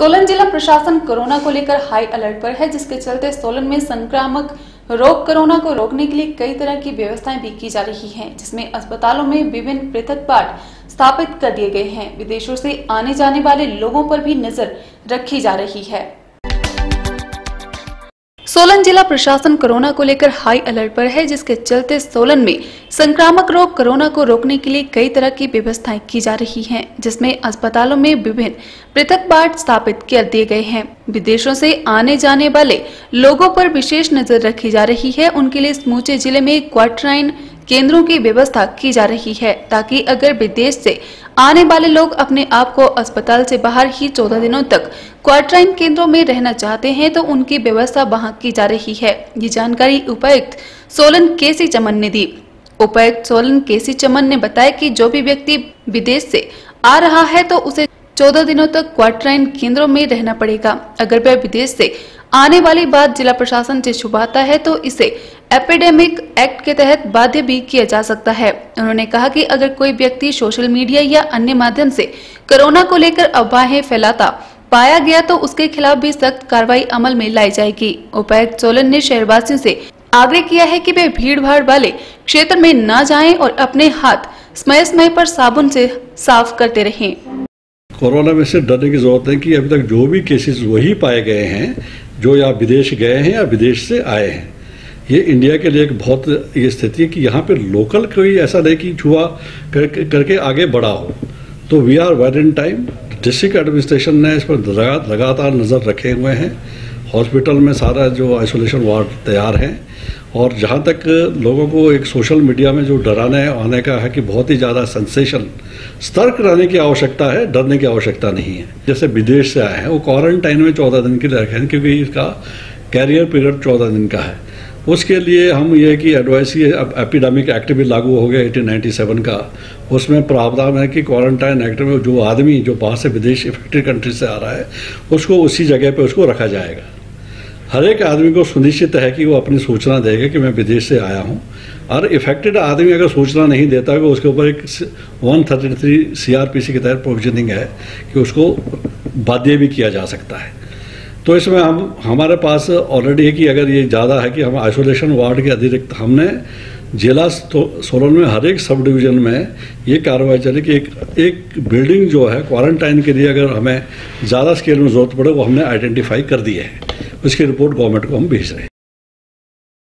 सोलन जिला प्रशासन कोरोना को लेकर हाई अलर्ट पर है, जिसके चलते सोलन में संक्रामक रोग कोरोना को रोकने के लिए कई तरह की व्यवस्थाएँ भी की जा रही हैं, जिसमें अस्पतालों में विभिन्न पृथक पार्ट स्थापित कर दिए गए हैं। विदेशों से आने जाने वाले लोगों पर भी नज़र रखी जा रही है। सोलन जिला प्रशासन कोरोना को लेकर हाई अलर्ट पर है, जिसके चलते सोलन में संक्रामक रोग कोरोना को रोकने के लिए कई तरह की व्यवस्थाएँ की जा रही हैं, जिसमें अस्पतालों में विभिन्न पृथक वार्ड स्थापित कर दिए गए हैं। विदेशों से आने जाने वाले लोगों पर विशेष नज़र रखी जा रही है। उनके लिए समूचे ज़िले में क्वार्टराइन केंद्रों की व्यवस्था की जा रही है ताकि अगर विदेश से आने वाले लोग अपने आप को अस्पताल से बाहर ही चौदह दिनों तक क्वारंटाइन केंद्रों में रहना चाहते हैं तो उनकी व्यवस्था वहाँ की जा रही है। ये जानकारी उपायुक्त सोलन केसी चमन ने दी। उपायुक्त सोलन केसी चमन ने बताया कि जो भी व्यक्ति विदेश से आ रहा है तो उसे चौदह दिनों तक क्वारंटाइन केंद्रों में रहना पड़ेगा। अगर वह विदेश से आने वाली बात जिला प्रशासन से छुपाता है तो इसे एपिडेमिक एक्ट के तहत बाध्य भी किया जा सकता है। उन्होंने कहा कि अगर कोई व्यक्ति सोशल मीडिया या अन्य माध्यम से कोरोना को लेकर अफवाहें फैलाता, पाया गया तो उसके खिलाफ भी सख्त कार्रवाई अमल में लाई जाएगी। उपायुक्त सोलन ने शहरवासियों से आग्रह किया है कि वे भीड़ भाड़ वाले क्षेत्र में न जाएँ और अपने हाथ समय समय पर साबुन से साफ़ करते रहें। कोरोना में से डरने की ज़रूरत है कि अभी तक जो भी केसेस वही पाए गए हैं, जो या विदेश गए हैं या विदेश से आए हैं। ये इंडिया के लिए एक बहुत ये स्थिति है कि यहाँ पे लोकल कोई ऐसा नहीं कि छुआ कर, करके आगे बढ़ा हो। तो we are where in time district administration ने इस पर लगातार नज़र रखे हुए हैं। हॉस्पिटल में सारा जो आइसोलेशन वार्ड तैयार हैं। और जहाँ तक लोगों को एक सोशल मीडिया में जो डराने आने का है कि बहुत ही ज़्यादा सेंसेशन सतर्क रहने की आवश्यकता है डरने की आवश्यकता नहीं है। जैसे विदेश से आए हैं वो क्वारंटाइन में चौदह दिन के लिए रखे हैं क्योंकि इसका कैरियर पीरियड चौदह दिन का है। उसके लिए हम ये कि एडवाइस ये अब एपिडेमिक एक्ट भी लागू हो गया एटीन नाइन्टी सेवन का। उसमें प्रावधान है कि क्वारंटाइन एक्ट में जो आदमी जो बाहर से विदेश इफेक्टेड कंट्री से आ रहा है, उसको उसी जगह पे उसको रखा जाएगा। हर एक आदमी को सुनिश्चित है कि वो अपनी सूचना देगा कि मैं विदेश से आया हूँ। और इफेक्टेड आदमी अगर सूचना नहीं देता है उसके ऊपर एक 133 सीआरपीसी के तहत प्रोविजनिंग है कि उसको बाध्य भी किया जा सकता है। तो इसमें हम, हमारे पास ऑलरेडी है कि अगर ये ज़्यादा है कि हम आइसोलेशन वार्ड के अतिरिक्त हमने जिला सोलन में हर एक सब डिवीज़न में ये कार्रवाई चली कि एक एक बिल्डिंग जो है क्वारंटाइन के लिए अगर हमें ज़्यादा स्केल में ज़रूरत पड़े, वो हमने आइडेंटिफाई कर दिए है। उसकी रिपोर्ट गवर्नमेंट को हम भेज रहे हैं।